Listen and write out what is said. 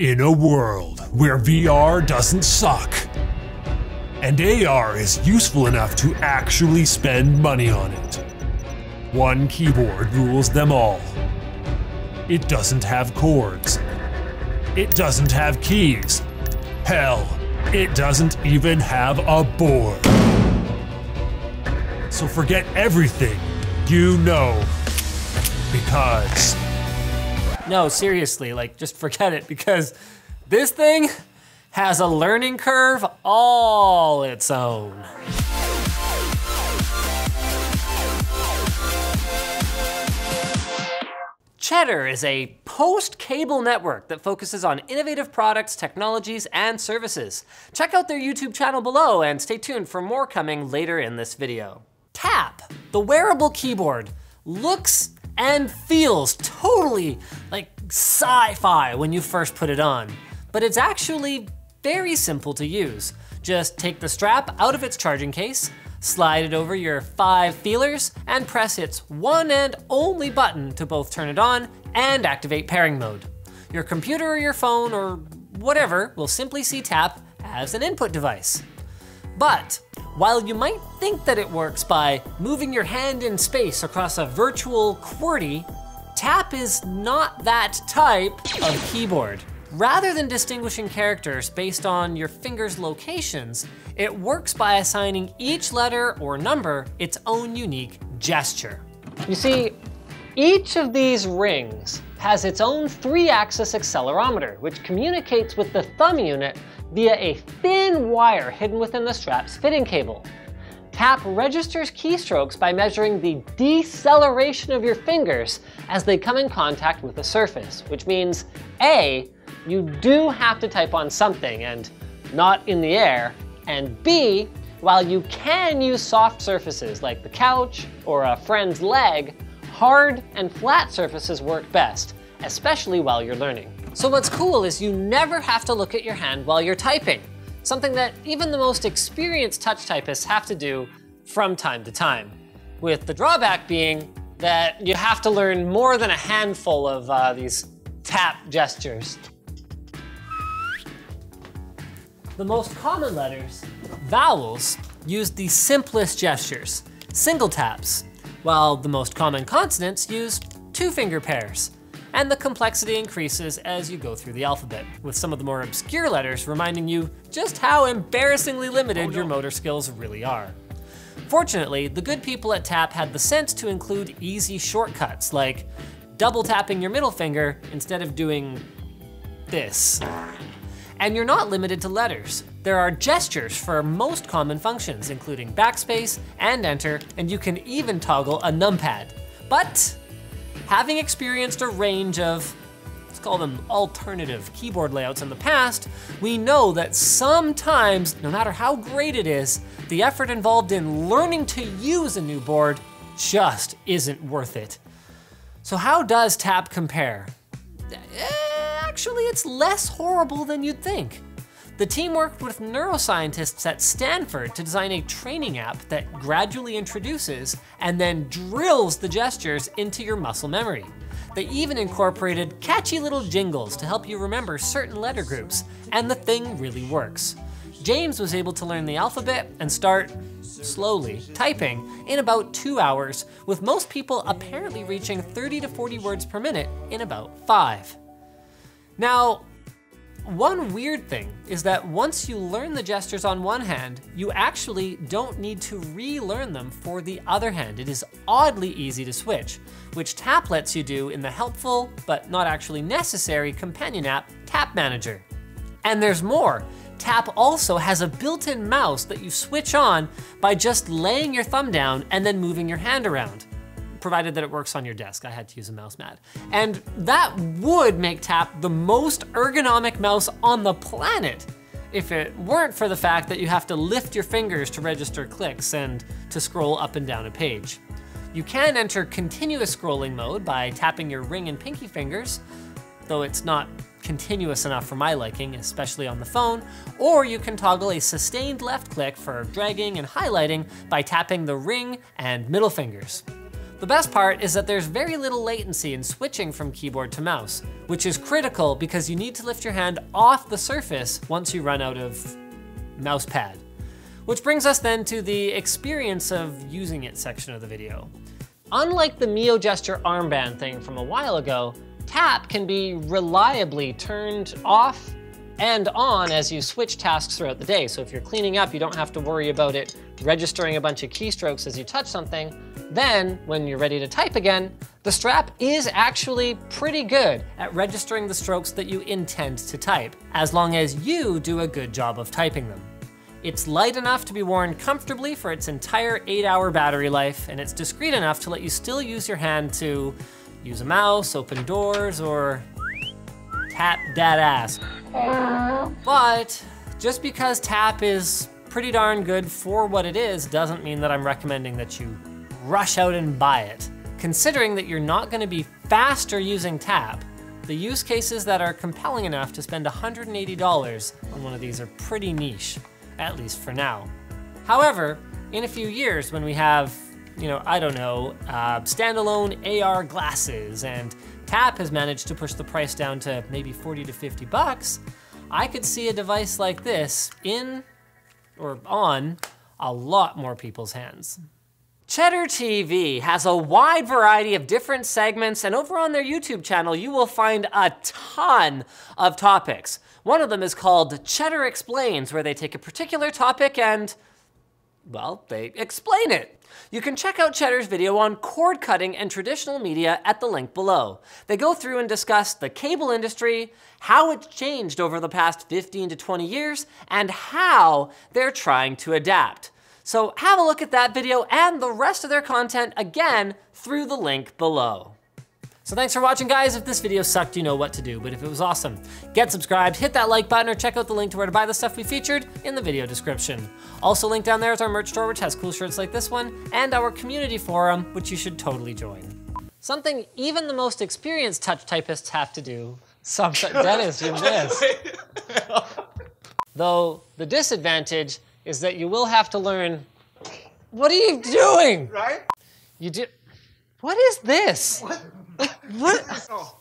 In a world where VR doesn't suck, and AR is useful enough to actually spend money on it, one keyboard rules them all. It doesn't have cords. It doesn't have keys. Hell, it doesn't even have a board. So forget everything you know because No, seriously, like just forget it because this thing has a learning curve all its own. Cheddar is a post-cable network that focuses on innovative products, technologies, and services. Check out their YouTube channel below and stay tuned for more coming later in this video. Tap, the wearable keyboard, looks and feels totally like sci-fi when you first put it on, but it's actually very simple to use. Just take the strap out of its charging case, slide it over your five feelers, and press its one and only button to both turn it on and activate pairing mode. Your computer or your phone or whatever will simply see tap as an input device. But while you might think that it works by moving your hand in space across a virtual QWERTY, tap is not that type of keyboard. Rather than distinguishing characters based on your finger's locations, it works by assigning each letter or number its own unique gesture. You see, each of these rings has its own three-axis accelerometer, which communicates with the thumb unit via a thin wire hidden within the strap's fitting cable. Tap registers keystrokes by measuring the deceleration of your fingers as they come in contact with the surface, which means A, you do have to type on something and not in the air, and B, while you can use soft surfaces like the couch or a friend's leg, hard and flat surfaces work best, especially while you're learning. So what's cool is you never have to look at your hand while you're typing, something that even the most experienced touch typists have to do from time to time. With the drawback being that you have to learn more than a handful of uh, these tap gestures. The most common letters, vowels, use the simplest gestures, single taps, while the most common consonants use two finger pairs. And the complexity increases as you go through the alphabet, with some of the more obscure letters reminding you just how embarrassingly limited oh, no. your motor skills really are. Fortunately, the good people at TAP had the sense to include easy shortcuts, like double tapping your middle finger instead of doing this. And you're not limited to letters. There are gestures for most common functions, including backspace and enter, and you can even toggle a numpad. But having experienced a range of, let's call them alternative keyboard layouts in the past, we know that sometimes, no matter how great it is, the effort involved in learning to use a new board just isn't worth it. So how does TAP compare? Eh, actually it's less horrible than you'd think. The team worked with neuroscientists at Stanford to design a training app that gradually introduces and then drills the gestures into your muscle memory. They even incorporated catchy little jingles to help you remember certain letter groups, and the thing really works. James was able to learn the alphabet and start, slowly, typing in about two hours, with most people apparently reaching 30 to 40 words per minute in about five. Now, one weird thing is that once you learn the gestures on one hand, you actually don't need to relearn them for the other hand. It is oddly easy to switch, which Tap lets you do in the helpful, but not actually necessary companion app, Tap Manager. And there's more. Tap also has a built-in mouse that you switch on by just laying your thumb down and then moving your hand around provided that it works on your desk. I had to use a mouse mat. And that would make Tap the most ergonomic mouse on the planet if it weren't for the fact that you have to lift your fingers to register clicks and to scroll up and down a page. You can enter continuous scrolling mode by tapping your ring and pinky fingers, though it's not continuous enough for my liking, especially on the phone, or you can toggle a sustained left click for dragging and highlighting by tapping the ring and middle fingers. The best part is that there's very little latency in switching from keyboard to mouse, which is critical because you need to lift your hand off the surface once you run out of mouse pad. Which brings us then to the experience of using it section of the video. Unlike the Myo Gesture armband thing from a while ago, tap can be reliably turned off and on as you switch tasks throughout the day. So if you're cleaning up, you don't have to worry about it registering a bunch of keystrokes as you touch something. Then, when you're ready to type again, the strap is actually pretty good at registering the strokes that you intend to type, as long as you do a good job of typing them. It's light enough to be worn comfortably for its entire eight hour battery life, and it's discreet enough to let you still use your hand to use a mouse, open doors, or tap that ass. But just because tap is pretty darn good for what it is doesn't mean that I'm recommending that you rush out and buy it. Considering that you're not gonna be faster using tap, the use cases that are compelling enough to spend $180 on one of these are pretty niche, at least for now. However, in a few years when we have, you know, I don't know, uh, standalone AR glasses and Tap has managed to push the price down to maybe 40 to 50 bucks, I could see a device like this in or on a lot more people's hands. Cheddar TV has a wide variety of different segments, and over on their YouTube channel, you will find a ton of topics. One of them is called Cheddar Explains, where they take a particular topic and, well, they explain it. You can check out Cheddar's video on cord cutting and traditional media at the link below. They go through and discuss the cable industry, how it's changed over the past 15 to 20 years, and how they're trying to adapt. So have a look at that video and the rest of their content again through the link below. So thanks for watching guys. If this video sucked, you know what to do, but if it was awesome, get subscribed, hit that like button, or check out the link to where to buy the stuff we featured in the video description. Also linked down there is our merch store, which has cool shirts like this one, and our community forum, which you should totally join. Something even the most experienced touch typists have to do. Something, Dennis, you missed. Though the disadvantage is that you will have to learn, what are you doing? Right? You do, what is this? What? What? Oh.